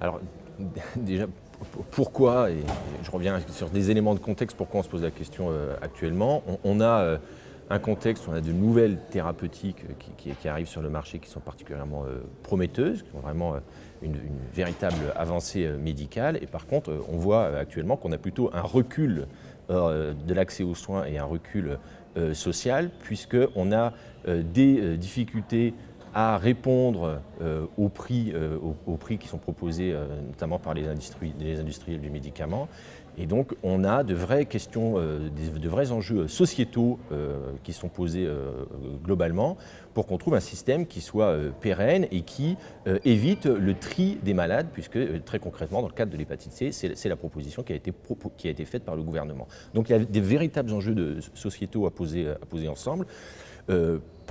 Alors, déjà, pourquoi, et je reviens sur des éléments de contexte, pourquoi on se pose la question euh, actuellement. On, a euh, un contexte, on a de nouvelles thérapeutiques qui, arrivent sur le marché qui sont particulièrement euh, prometteuses, qui ont vraiment une, véritable avancée médicale. Et par contre, on voit actuellement qu'on a plutôt un recul de l'accès aux soins et un recul social, puisqu'on a des difficultés à répondre euh, aux, prix, euh, aux, prix qui sont proposés euh, notamment par les, industries, les industriels du médicament. Et donc on a de vraies questions, de vrais enjeux sociétaux qui sont posés globalement pour qu'on trouve un système qui soit pérenne et qui évite le tri des malades, puisque très concrètement dans le cadre de l'hépatite C, c'est la proposition qui a, été qui a été faite par le gouvernement. Donc il y a des véritables enjeux sociétaux à poser, à poser ensemble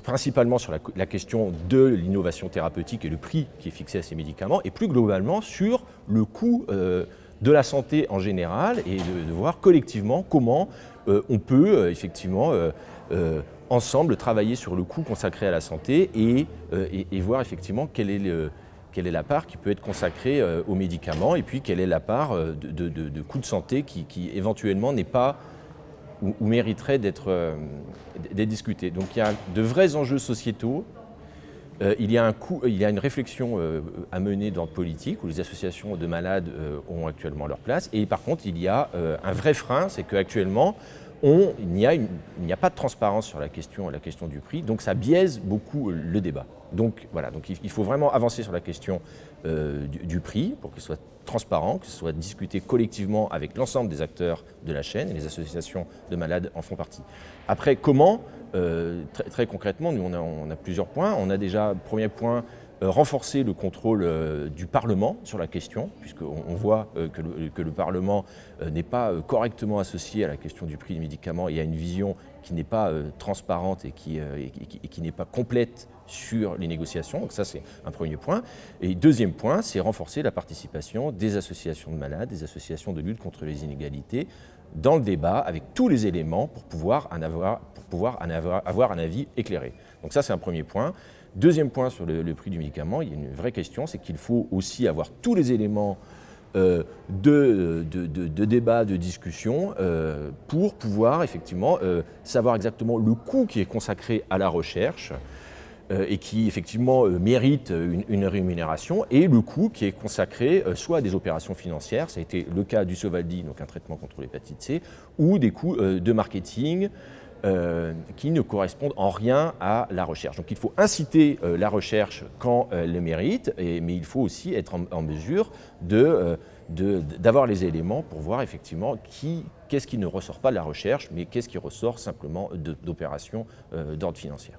principalement sur la, question de l'innovation thérapeutique et le prix qui est fixé à ces médicaments, et plus globalement sur le coût euh, de la santé en général, et de, voir collectivement comment euh, on peut euh, effectivement ensemble travailler sur le coût consacré à la santé et, voir effectivement quelle est, la part qui peut être consacrée aux médicaments, et puis quelle est la part de, coût de santé qui éventuellement n'est pas ou, mériterait euh, d'être discuté. Donc il y a de vrais enjeux sociétaux. Euh, il, y a un il y a une réflexion euh, à mener dans le politique où les associations de malades ont actuellement leur place. Et par contre, il y a un vrai frein, c'est qu'actuellement, il n'y a, pas de transparence sur la question, la question du prix, donc ça biaise beaucoup le débat. Donc voilà, donc il, faut vraiment avancer sur la question du, prix pour qu'il soit transparent, que ce soit discuté collectivement avec l'ensemble des acteurs de la chaîne, et les associations de malades en font partie. Après, comment euh, très, concrètement, nous, on a, plusieurs points. On a déjà, premier point, euh, renforcer le contrôle euh, du Parlement sur la question, puisqu'on voit que le, que, le, Parlement n'est pas correctement associé à la question du prix des médicaments. Et a une vision qui n'est pas transparente et qui n'est pas complète sur les négociations. Donc ça, c'est un premier point. Et deuxième point, c'est renforcer la participation des associations de malades, des associations de lutte contre les inégalités dans le débat avec tous les éléments pour pouvoir en avoir, pour pouvoir avoir, un avis éclairé. Donc ça, c'est un premier point. Deuxième point sur le, prix du médicament, il y a une vraie question, c'est qu'il faut aussi avoir tous les éléments euh, de, de, débat, de discussion, euh, pour pouvoir effectivement euh, savoir exactement le coût qui est consacré à la recherche, et qui effectivement euh, mérite une, rémunération, et le coût qui est consacré euh, soit à des opérations financières, ça a été le cas du Sovaldi, donc un traitement contre l'hépatite C, ou des coûts de marketing qui ne correspondent en rien à la recherche. Donc il faut inciter la recherche quand elle le mérite, mais il faut aussi être en, mesure d'avoir les éléments pour voir effectivement qu'est-ce qui ne ressort pas de la recherche, mais qu'est-ce qui ressort simplement d'opérations d'ordre financier.